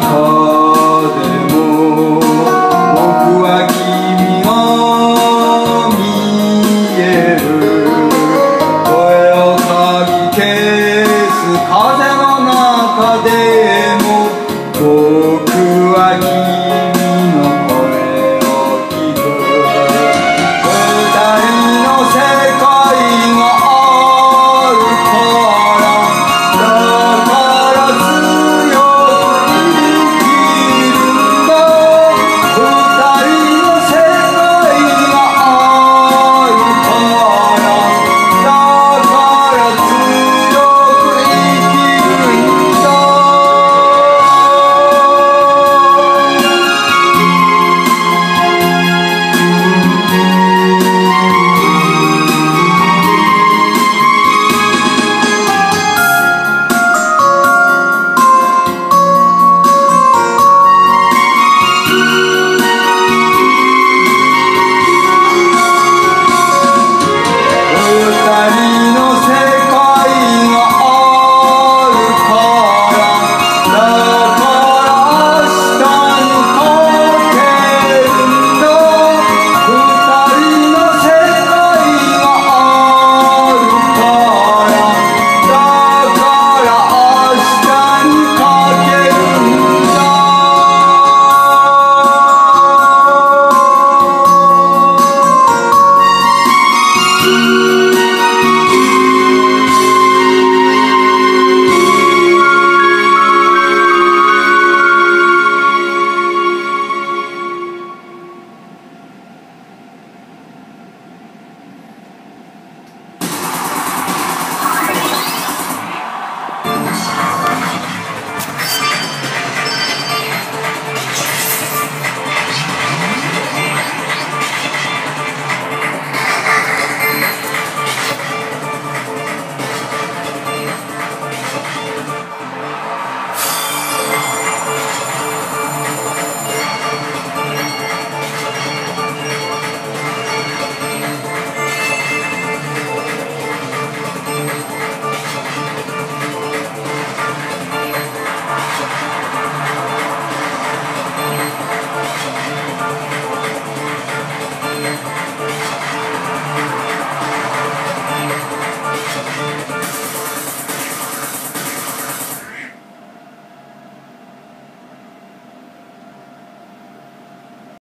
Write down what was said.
call.